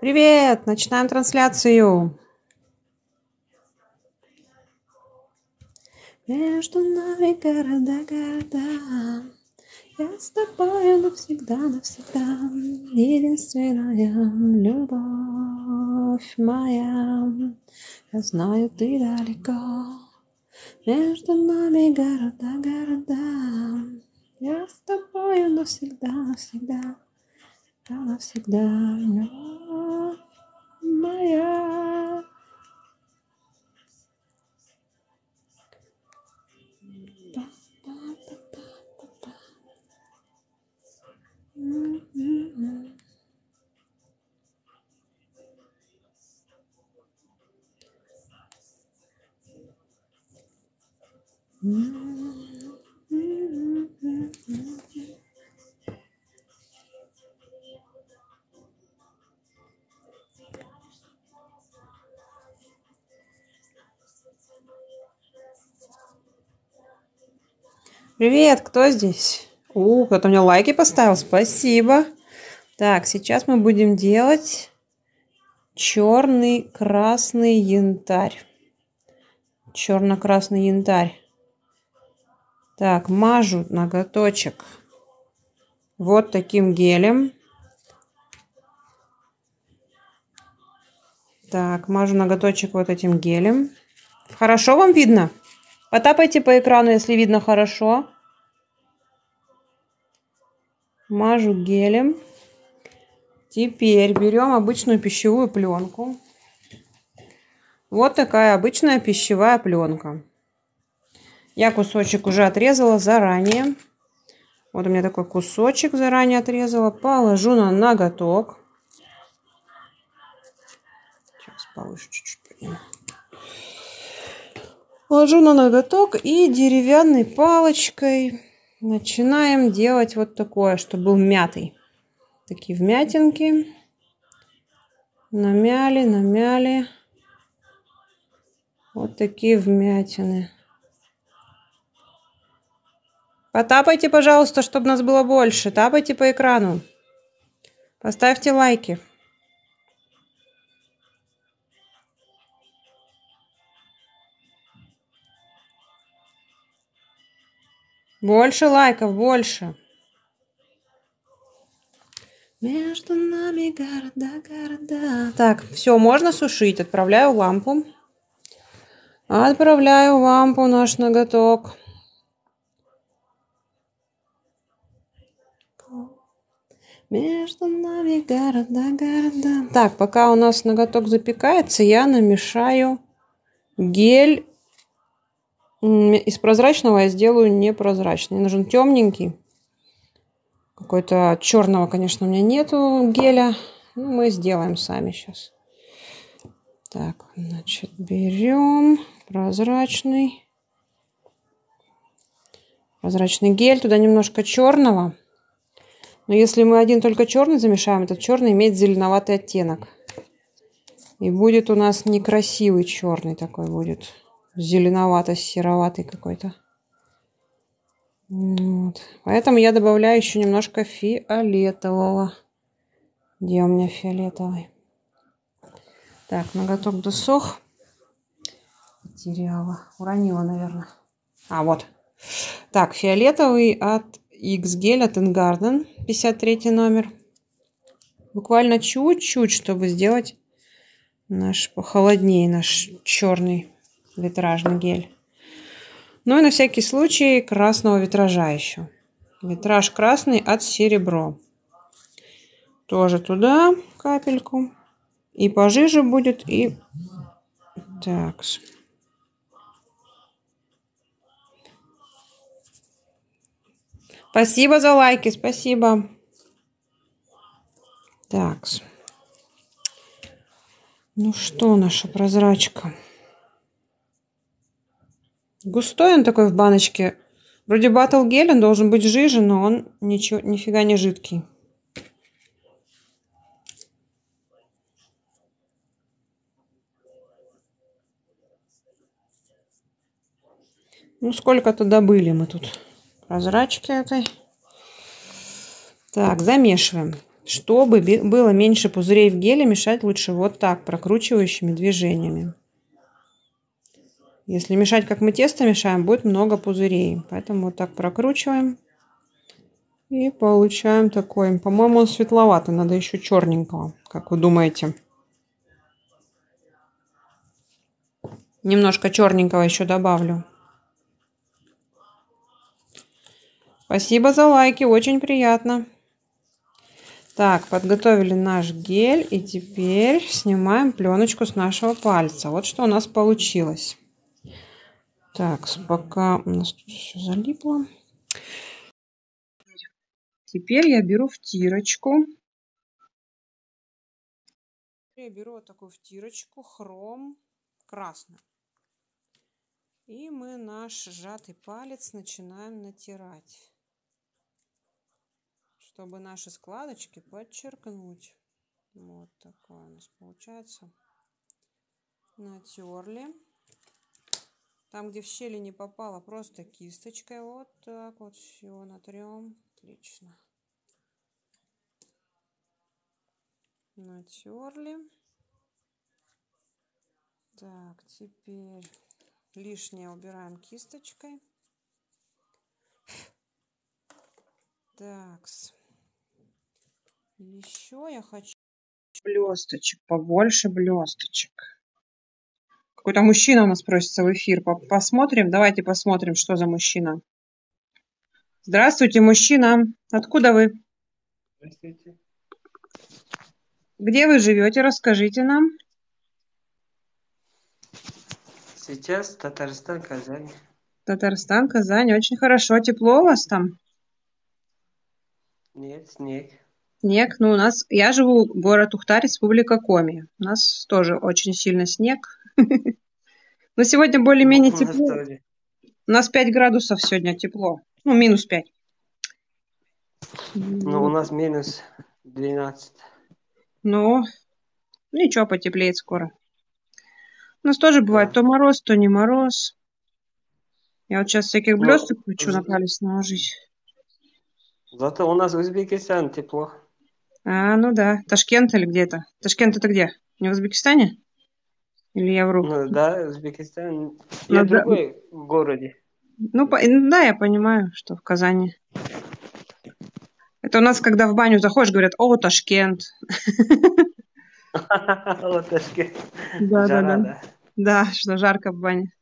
Привет! Начинаем трансляцию. Между нами города, города. Я с тобой навсегда, навсегда. Единственная любовь моя. Я знаю, ты далеко. Между нами города, города. Я с тобою навсегда, навсегда. Да, навсегда. Любовь моя. Привет, кто здесь? У, кто-то мне лайки поставил, спасибо. Так, сейчас мы будем делать черный красный янтарь. Черно-красный янтарь. Так, мажу ноготочек вот таким гелем. Так, мажу ноготочек вот этим гелем. Хорошо вам видно? Потапайте по экрану, если видно хорошо. Мажу гелем. Теперь берем обычную пищевую пленку. Вот такая обычная пищевая пленка. Я кусочек уже отрезала заранее. Вот у меня такой кусочек заранее отрезала. Положу на ноготок. Сейчас повыше чуть-чуть. Ложу на ноготок и деревянной палочкой начинаем делать вот такое, чтобы был мятый. Такие вмятинки. Намяли, намяли. Вот такие вмятины. Потапайте, пожалуйста, чтобы нас было больше. Тапайте по экрану. Поставьте лайки. Больше лайков, больше. Между нами города, города. Так, все, можно сушить. Отправляю лампу. Отправляю лампу наш ноготок. Между нами города, города. Так, пока у нас ноготок запекается, я намешаю гель из прозрачного я сделаю непрозрачный. Мне нужен темненький. Какой-то черного, конечно, у меня нету геля. Ну, мы сделаем сами сейчас. Так, значит, берем прозрачный. Прозрачный гель. Туда немножко черного. Но если мы один только черный замешаем, этот черный имеет зеленоватый оттенок. И будет у нас некрасивый черный такой будет зеленовато-сероватый какой-то. Вот. Поэтому я добавляю еще немножко фиолетового. Где у меня фиолетовый? Так, ноготок досох. Потеряла. Уронила, наверное. А, вот. Так, фиолетовый от X-гель от Ingarden. 53 номер. Буквально чуть-чуть, чтобы сделать наш похолоднее, наш черный витражный гель. Ну и на всякий случай красного витража еще. Витраж красный от серебро. Тоже туда капельку. И пожиже будет, и... Так. Спасибо за лайки, спасибо. Так. Ну что, наша прозрачка? Густой он такой в баночке. Вроде батл гель, он должен быть жиже, но он ничего, нифига не жидкий. Ну, сколько-то добыли мы тут прозрачки этой. Так, замешиваем. Чтобы было меньше пузырей в геле, мешать лучше вот так, прокручивающими движениями. Если мешать, как мы тесто мешаем, будет много пузырей. Поэтому вот так прокручиваем. И получаем такой. По-моему, он светловатый. Надо еще черненького, как вы думаете. Немножко черненького еще добавлю. Спасибо за лайки, очень приятно. Так, подготовили наш гель и теперь снимаем пленочку с нашего пальца. Вот что у нас получилось. Так, пока у нас тут все залипло. Теперь я беру втирочку. Я беру вот такую втирочку, хром красный. И мы наш сжатый палец начинаем натирать чтобы наши складочки подчеркнуть. Вот такое у нас получается. Натерли. Там, где в щели не попало, просто кисточкой вот так вот все натрем. Отлично. Натерли. Так, теперь лишнее убираем кисточкой. Такс. Еще я хочу блесточек, побольше блесточек. Какой-то мужчина у нас просится в эфир. Посмотрим, давайте посмотрим, что за мужчина. Здравствуйте, мужчина. Откуда вы? Здравствуйте. Где вы живете? Расскажите нам. Сейчас Татарстан, Казань. Татарстан, Казань. Очень хорошо. Тепло у вас там? Нет, снег. Снег. Ну, у нас... Я живу в город Ухта, Республика Коми. У нас тоже очень сильно снег. Но сегодня более-менее У нас тепло. У нас 5 градусов сегодня тепло. Ну, минус 5. Ну, у нас минус 12. Ну, ничего, потеплеет скоро. У нас тоже бывает Да. то мороз, то не мороз. Я вот сейчас всяких Ну, блесток хочу на палец наложить. Зато у нас в Узбекистане тепло. А, ну да. Ташкент или где-то? Ташкент это где? Не в Узбекистане? Или я вру? Ну, да, Узбекистан. Ну, Я в да. другой городе. Ну, по- ну да, я понимаю, что в Казани. Это у нас, когда в баню заходишь, говорят, о, Ташкент. Вот Ташкент. Да, да, да. да. Что жарко в бане.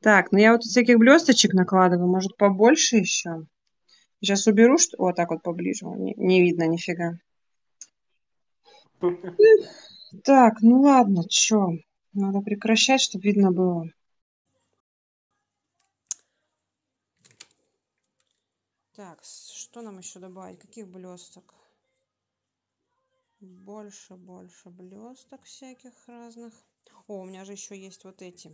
Так, ну я вот всяких блесточек накладываю, может побольше еще. Сейчас уберу, что вот так вот поближе, не, не видно нифига. Так, ну ладно, чё, надо прекращать, чтобы видно было. Так, что нам еще добавить? Каких блесток? Больше, больше блесток всяких разных. О, у меня же еще есть вот эти. У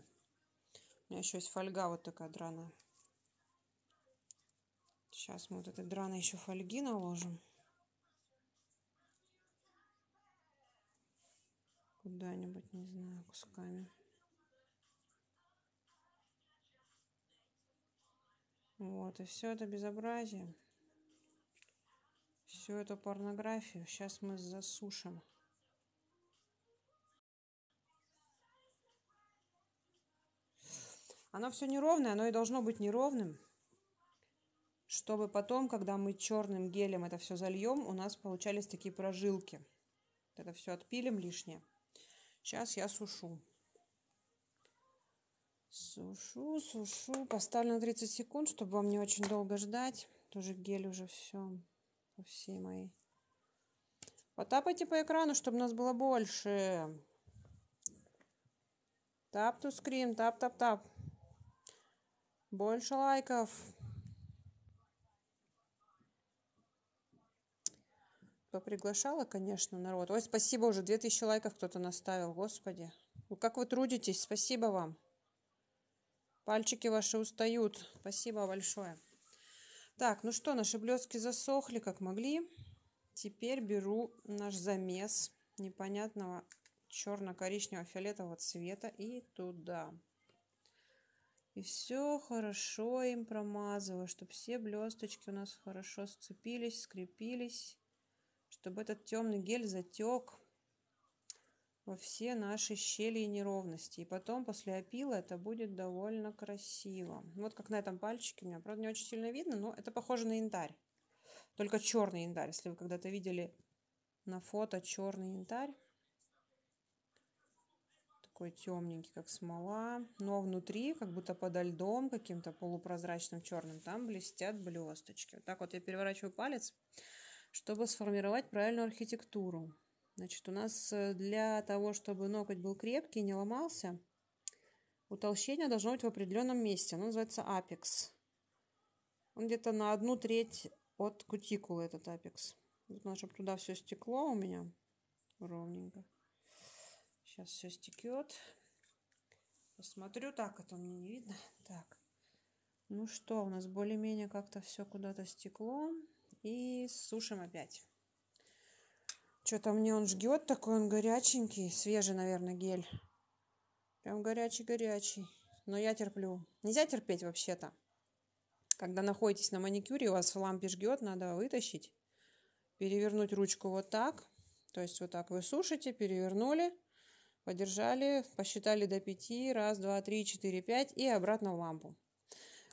меня еще есть фольга вот такая драная. Сейчас мы вот этой драной еще фольги наложим. Куда-нибудь, не знаю, кусками. Вот, и все это безобразие. Всю эту порнографию сейчас мы засушим. Оно все неровное, оно и должно быть неровным, чтобы потом, когда мы черным гелем это все зальем, у нас получались такие прожилки. Это все отпилим лишнее. Сейчас я сушу. Сушу, сушу. Поставлю на 30 секунд, чтобы вам не очень долго ждать. Тоже гель уже все по всей моей. Потапайте по экрану, чтобы нас было больше. Тап to screen, тап, тап, тап. Больше лайков. Поприглашала, конечно, народ. Ой, спасибо, уже 2000 лайков кто-то наставил, господи. Ну, как вы трудитесь, спасибо вам. Пальчики ваши устают. Спасибо большое. Так, ну что, наши блестки засохли, как могли. Теперь беру наш замес непонятного черно-коричневого фиолетового цвета и туда. И все хорошо им промазываю, чтобы все блесточки у нас хорошо сцепились, скрепились, чтобы этот темный гель затек во все наши щели и неровности. И потом после опила это будет довольно красиво. Вот как на этом пальчике у меня. Правда, не очень сильно видно, но это похоже на янтарь. Только черный янтарь. Если вы когда-то видели на фото черный янтарь. Такой темненький, как смола. Но внутри, как будто подо льдом каким-то полупрозрачным черным, там блестят блесточки. Вот так вот я переворачиваю палец, чтобы сформировать правильную архитектуру. Значит, у нас э, для того, чтобы ноготь был крепкий не ломался, утолщение должно быть в определенном месте. Оно называется апекс. Он где-то на одну треть от кутикулы, этот апекс. Вот надо, чтобы туда все стекло у меня ровненько. Сейчас все стекет. Посмотрю. Так, это мне не видно. Так. Ну что, у нас более-менее как-то все куда-то стекло. И сушим опять. Что-то мне он жгет такой, он горяченький. Свежий, наверное, гель. Прям горячий-горячий. Но я терплю. Нельзя терпеть вообще-то. Когда находитесь на маникюре, у вас в лампе жгет, надо вытащить. Перевернуть ручку вот так. То есть вот так вы сушите, перевернули, подержали, посчитали до пяти. Раз, два, три, четыре, пять. И обратно в лампу.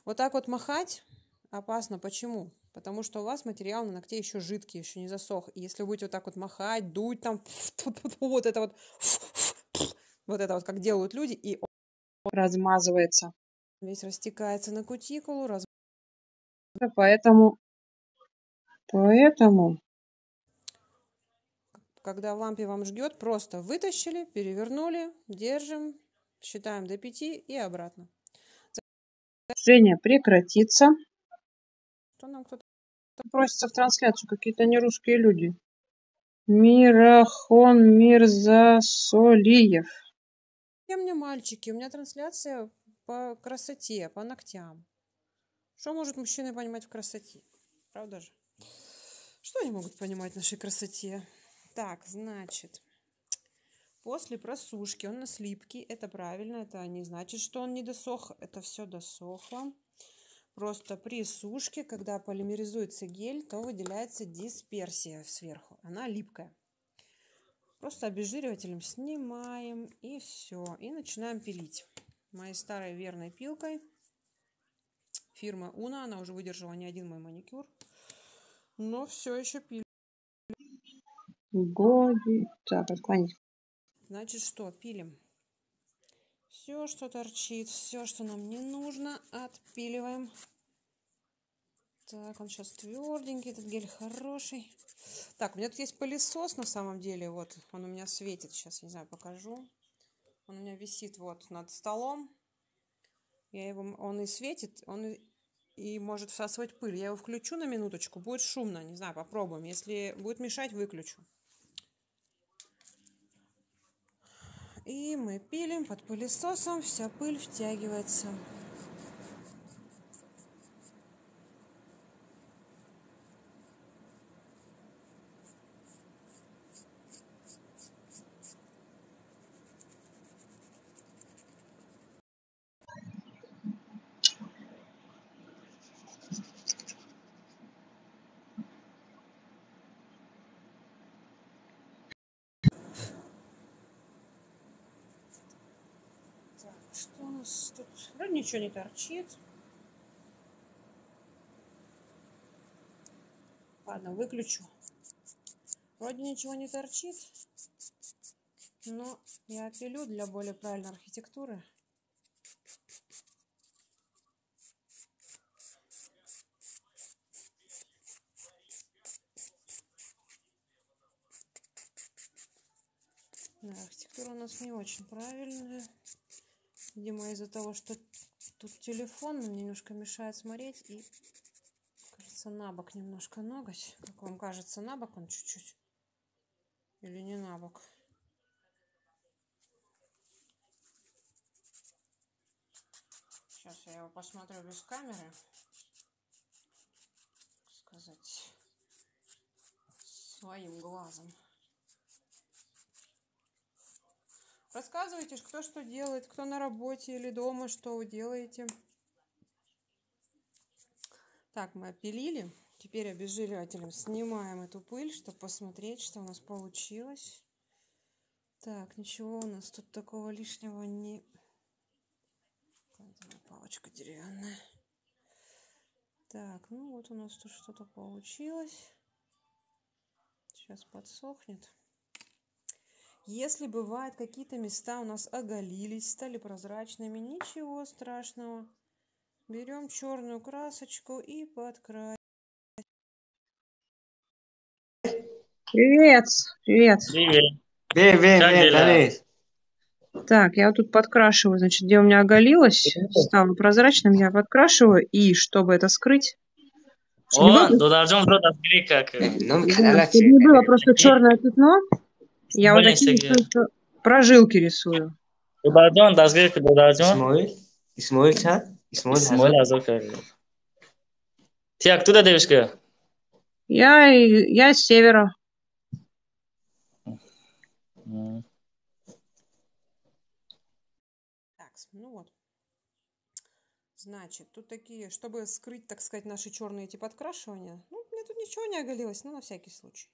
Вот так вот махать опасно. Почему? Потому что у вас материал на ногте еще жидкий, еще не засох. И если вы будете вот так вот махать, дуть там, вот это вот, вот это вот, как делают люди, и он размазывается. Весь растекается на кутикулу, раз... Поэтому, поэтому, когда в лампе вам жгет, просто вытащили, перевернули, держим, считаем до пяти и обратно. Движение прекратится. Что нам кто-то просится в трансляцию? Какие-то нерусские люди. Мирахон Мирзасолиев. Я мне мальчики, у меня трансляция по красоте, по ногтям. Что может мужчина понимать в красоте? Правда же? Что они могут понимать в нашей красоте? Так, значит, после просушки он на слипке. Это правильно, это не значит, что он не досох. Это все досохло. Просто при сушке, когда полимеризуется гель, то выделяется дисперсия сверху. Она липкая. Просто обезжиривателем снимаем и все. И начинаем пилить. Моей старой верной пилкой. Фирма Уна. Она уже выдержала не один мой маникюр. Но все еще пилит. Годи. Так, отклонить. Значит, что? Пилим. Все, что торчит, все, что нам не нужно, отпиливаем. Так, он сейчас тверденький, этот гель хороший. Так, у меня тут есть пылесос на самом деле. Вот, он у меня светит. Сейчас, не знаю, покажу. Он у меня висит вот над столом. Я его, он и светит, он и, и может всасывать пыль. Я его включу на минуточку, будет шумно, не знаю, попробуем. Если будет мешать, выключу. И мы пилим под пылесосом, вся пыль втягивается. Что у нас тут? Вроде ничего не торчит. Ладно, выключу. Вроде ничего не торчит. Но я опилю для более правильной архитектуры. Да, архитектура у нас не очень правильная. Видимо, из-за того, что тут телефон мне немножко мешает смотреть. И, кажется, на бок немножко ноготь. Как вам кажется, на бок он чуть-чуть? Или не на бок? Сейчас я его посмотрю без камеры. Сказать, своим глазом. Рассказывайте, кто что делает, кто на работе или дома, что вы делаете. Так, мы опилили. Теперь обезжиривателем снимаем эту пыль, чтобы посмотреть, что у нас получилось. Так, ничего у нас тут такого лишнего не... Палочка деревянная. Так, ну вот у нас тут что-то получилось. Сейчас подсохнет. Если бывает какие-то места у нас оголились, стали прозрачными, ничего страшного. Берем черную красочку и подкрасим. Привет, привет. Привет. Привет, Как привет? Борис. Так, я вот тут подкрашиваю, значит, где у меня оголилось, стало прозрачным, я подкрашиваю, и чтобы это скрыть, чтобы О, как. Ну, Да, канала чтобы не было просто черное пятно, я вот такие Сергей. прожилки рисую. Додажон дасгири ки додажон. Исмоил. Исмоил чанд? Исмоил Исмоил азов карди. Ти оттуда девушка? Я, я с севера. Так, ну вот. Значит, тут такие, чтобы скрыть, так сказать, наши черные эти подкрашивания. Ну, меня тут ничего не оголилось, но на всякий случай.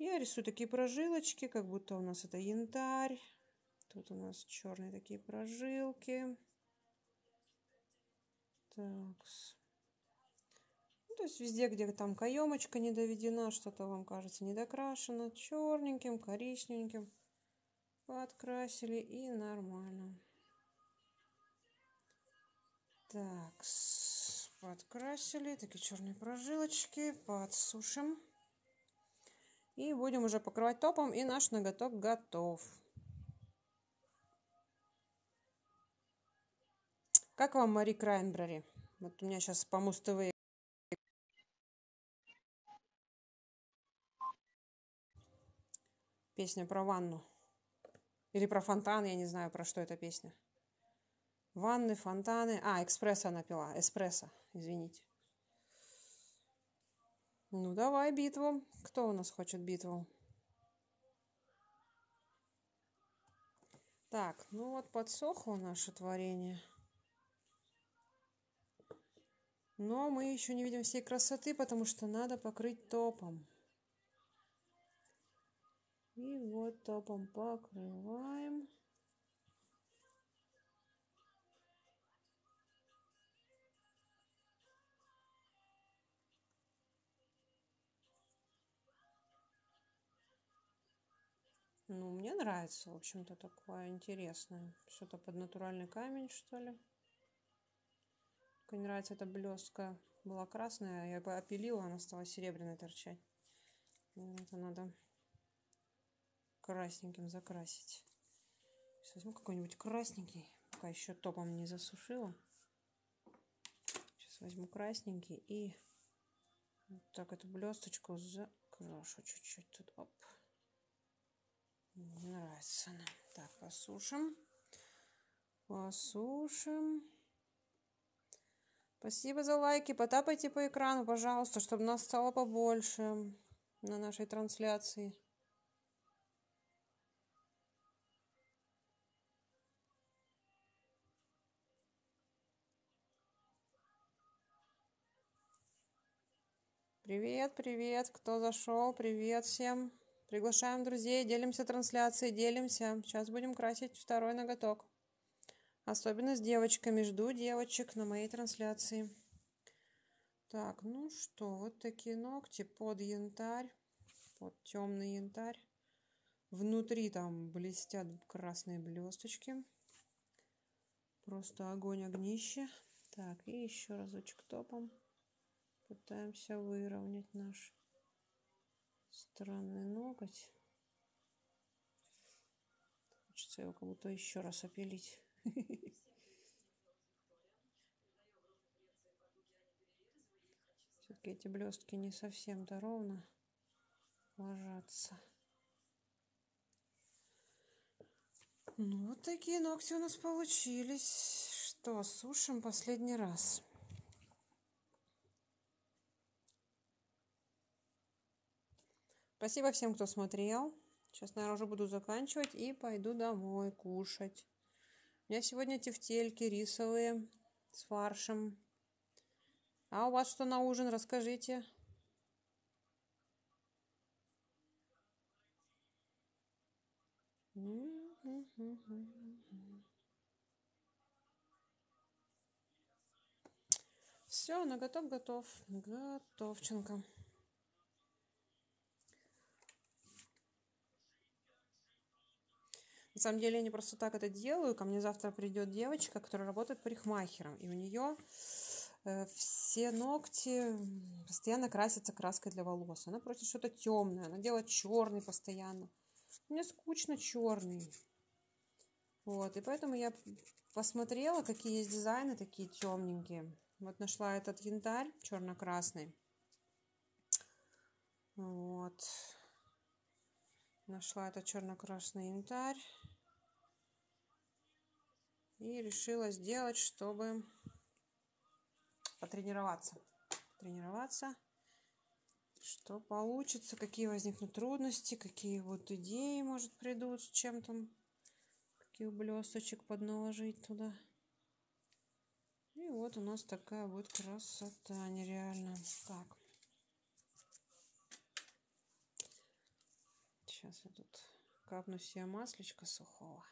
Я рисую такие прожилочки, как будто у нас это янтарь. Тут у нас черные такие прожилки. Так. Ну, то есть везде, где там каемочка не доведена, что-то вам кажется недокрашено, черненьким, коричневеньким подкрасили и нормально. Так, подкрасили, такие черные прожилочки, подсушим. И будем уже покрывать топом, и наш ноготок готов. Как вам Мари Крайнбрери? Вот у меня сейчас по Муз-ТВ песня про ванну. Или про фонтан, я не знаю, про что эта песня. Ванны, фонтаны. А, экспресса она пила. Эспрессо, извините. Ну, давай битву. Кто у нас хочет битву? Так, ну вот подсохло наше творение. Но мы еще не видим всей красоты, потому что надо покрыть топом. И вот топом покрываем. Ну, мне нравится, в общем-то, такое интересное. Что-то под натуральный камень, что ли. Только не нравится эта блестка. Была красная, я бы опилила, она стала серебряной торчать. Это надо красненьким закрасить. Сейчас возьму какой-нибудь красненький, пока еще топом не засушила. Сейчас возьму красненький и вот так эту блесточку закрашу чуть-чуть тут. Оп. Не нравится она. Так, посушим. Посушим. Спасибо за лайки. Потапайте по экрану, пожалуйста, чтобы нас стало побольше на нашей трансляции. Привет, привет, кто зашел, привет всем. Приглашаем друзей, делимся трансляцией, делимся. Сейчас будем красить второй ноготок. Особенно с девочками. Жду девочек на моей трансляции. Так, ну что, вот такие ногти под янтарь, под темный янтарь. Внутри там блестят красные блесточки. Просто огонь, огнище. Так, и еще разочек топом. Пытаемся выровнять наш странный ноготь. Хочется его как будто еще раз опилить. Все-таки эти блестки не совсем-то ровно ложатся. Ну, вот такие ногти у нас получились. Что, сушим последний раз. Спасибо всем, кто смотрел. Сейчас, наверное, уже буду заканчивать и пойду домой кушать. У меня сегодня тефтельки рисовые с фаршем. А у вас что на ужин? Расскажите. Все, на готов, готов. Готовченко. На самом деле я не просто так это делаю. Ко мне завтра придет девочка, которая работает парикмахером. И у нее э, все ногти постоянно красятся краской для волос. Она просит что-то темное. Она делает черный постоянно. Мне скучно черный. Вот, и поэтому я посмотрела, какие есть дизайны такие темненькие. Вот нашла этот янтарь черно-красный. Вот. Нашла этот черно-красный янтарь. И решила сделать, чтобы потренироваться. Тренироваться. Что получится, какие возникнут трудности, какие вот идеи, может, придут, с чем там, каких блесточек подналожить туда. И вот у нас такая будет красота нереально. Так. Сейчас я тут капну себе маслечко сухого.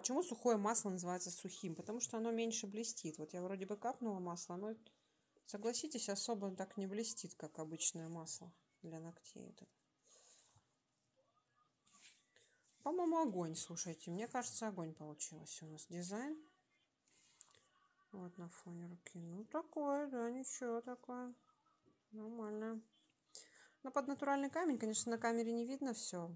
Почему сухое масло называется сухим? Потому что оно меньше блестит. Вот я вроде бы капнула масло, оно, согласитесь, особо так не блестит, как обычное масло для ногтей. По-моему, огонь, слушайте. Мне кажется, огонь получился у нас дизайн. Вот на фоне руки. Ну, такое, да, ничего такое. Нормально. Но под натуральный камень, конечно, на камере не видно все.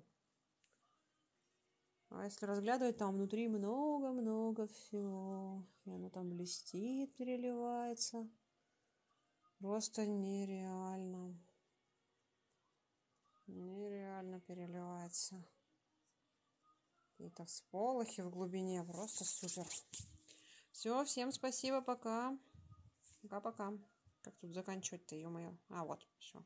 А если разглядывать, там внутри много-много всего. И оно там блестит, переливается. Просто нереально. Нереально переливается. Какие-то всполохи в глубине. Просто супер. Все, всем спасибо, пока. Пока-пока. Как тут заканчивать-то, ё-моё. А, вот, все.